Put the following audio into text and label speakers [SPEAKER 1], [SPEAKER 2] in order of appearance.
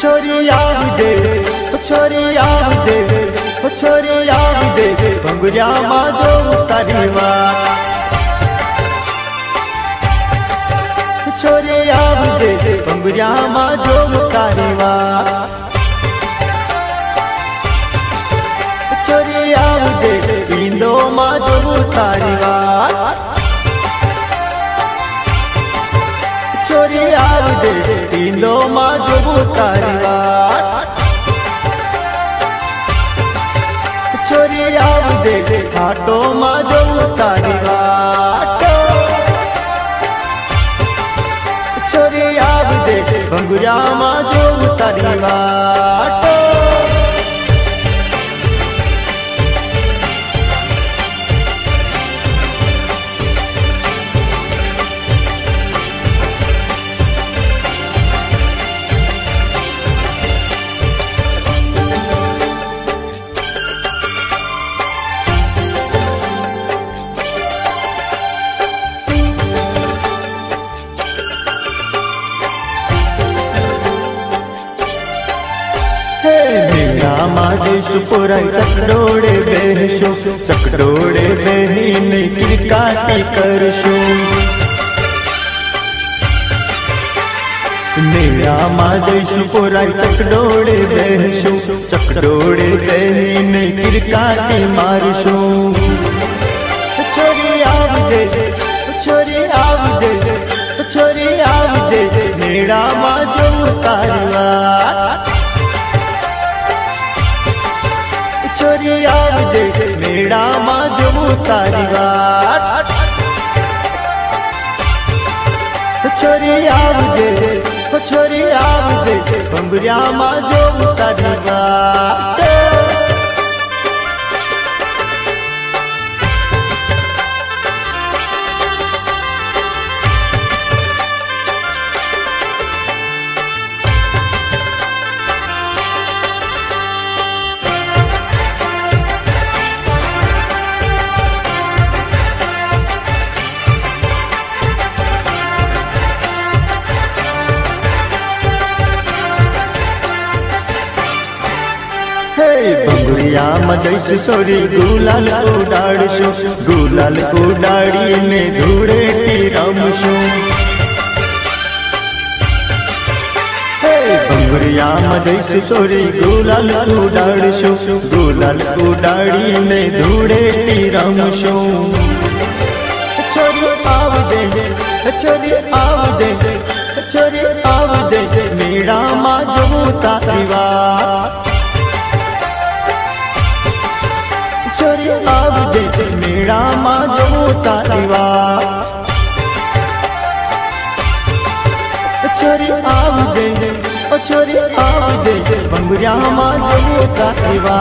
[SPEAKER 1] छोरी आवजे छोरी आवजे छोरी आवजे भंगुरिया माजो तारी वाट छोरी आवजे भंगुरिया माजो तारी वाट छोरी आवजे ईंदो माजो माजो तारी वाट छोरी आवजे घाटो माजो तारी वाट छोरी आवजे भंगुरिया माजो तारी वाट मेरा मादेश पुरा चकडोळे बेहशो चकडोळे बेहीन किरकाटी करशो। मेरा मादेश पुरा चकडोळे बेहशो चकडोळे बेहीन किरकाटी मारशो। छोरी आवजे छोरी आवजे छोरी आवजे मेरा माजो तारवा छोरी आवजे मेड़ा माजो तारी वाट छोरी आवजे छोरी आवजे बंगुरिया माजो तारी वाट ભંગુરિયામાં જઈશ સોરી ગુલાલ ઉડાડશું. ગુલાલ ઉડાડીને ધૂળેટી રમશું. ભંગુરિયામાં જઈશ સોરી ગુલાલ ઉડાડશું. ગુલાલ ઉડાડીને ધૂળેટી રમશું. છોરી આવજે છોરી આવજે छोरी आवजे मेरा माजो तारीवा छोरी आवजे ओ छोरी आवजे बंगुरिया माजो तारीवा